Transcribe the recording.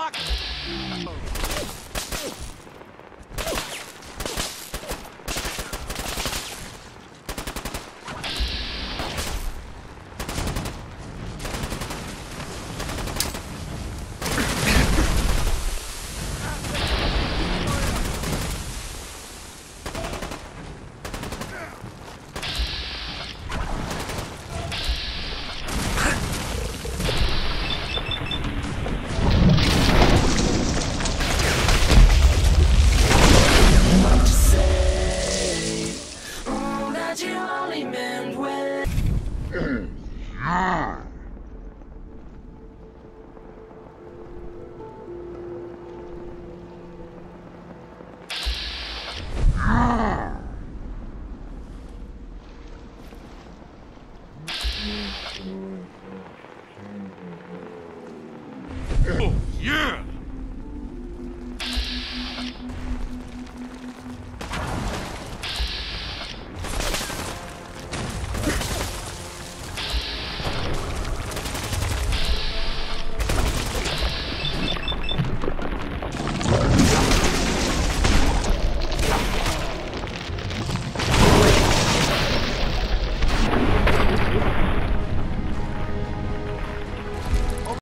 Lock. Oh. Ah. ah. Oh, yeah!